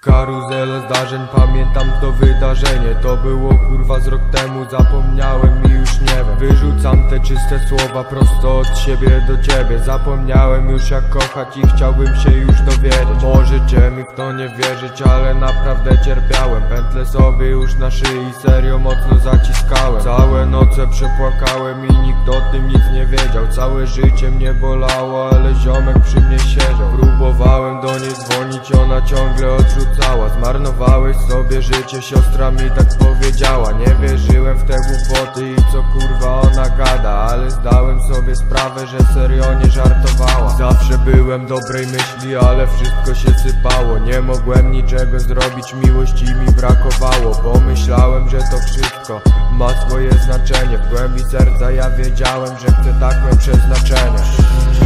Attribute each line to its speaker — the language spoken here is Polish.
Speaker 1: Karuzela zdarzeń, pamiętam to wydarzenie To było kurwa z rok temu, zapomniałem już nie wiem. Wyrzucam te czyste słowa prosto od siebie do ciebie. Zapomniałem już jak kochać i chciałbym się już dowiedzieć. Możecie mi w to nie wierzyć, ale naprawdę cierpiałem. Pętle sobie już na szyi, serio mocno zaciskałem. Całe noce przepłakałem i nikt o tym nic nie wiedział. Całe życie mnie bolało, ale ziomek przy mnie siedział. Próbowałem do niej dzwonić, ona ciągle odrzucała. Zmarnowałeś sobie życie, siostra mi tak powiedziała. Nie wierzyłem w te głupoty i sobie sprawę, że serio nie żartowała. Zawsze byłem dobrej myśli, ale wszystko się sypało. Nie mogłem niczego zrobić, miłości mi brakowało Pomyślałem, że to wszystko ma swoje znaczenie. W głębi serca ja wiedziałem, że chcę tak mieć przeznaczenie